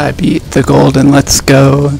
I beat the golden let's go.